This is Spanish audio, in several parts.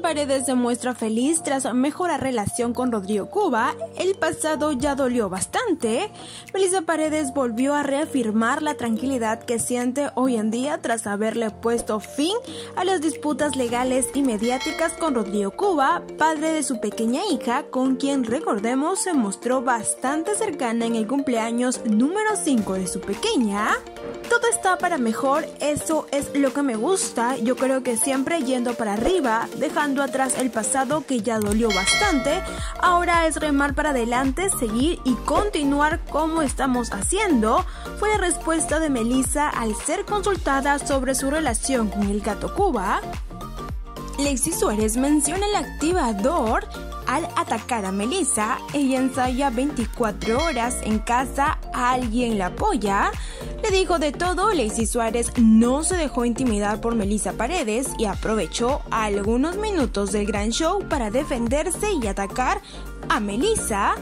Paredes se muestra feliz tras mejorar relación con Rodrigo Cuba. El pasado ya dolió bastante. Melissa Paredes volvió a reafirmar la tranquilidad que siente hoy en día tras haberle puesto fin a las disputas legales y mediáticas con Rodrigo Cuba, padre de su pequeña hija, con quien recordemos se mostró bastante cercana en el cumpleaños número 5 de su pequeña. Todo está para mejor, eso es lo que me gusta. Yo creo que siempre yendo para arriba, dejando atrás el pasado que ya dolió bastante. Ahora es remar para adelante, seguir y continuar como estamos haciendo. Fue la respuesta de Melissa al ser consultada sobre su relación con el gato Cuba. Lexi Suárez menciona el activador al atacar a Melissa, ella ensaya 24 horas en casa, alguien la apoya. Le dijo de todo, Lacey Suárez no se dejó intimidar por Melissa Paredes y aprovechó algunos minutos del gran show para defenderse y atacar a Melissa.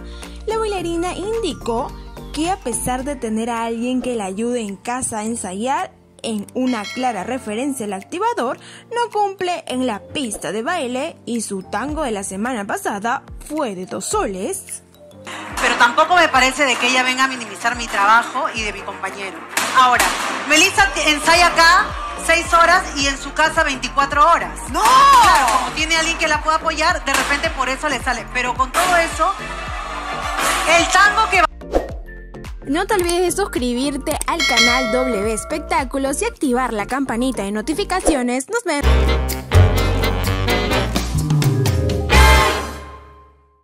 La bailarina indicó que a pesar de tener a alguien que la ayude en casa a ensayar, en una clara referencia al activador, no cumple en la pista de baile y su tango de la semana pasada fue de dos soles. Pero tampoco me parece de que ella venga a minimizar mi trabajo y de mi compañero. Ahora, Melissa ensaya acá seis horas y en su casa 24 horas. ¡No! Claro, como tiene alguien que la pueda apoyar, de repente por eso le sale. Pero con todo eso, el tango que no te olvides de suscribirte al canal W Espectáculos y activar la campanita de notificaciones. Nos vemos.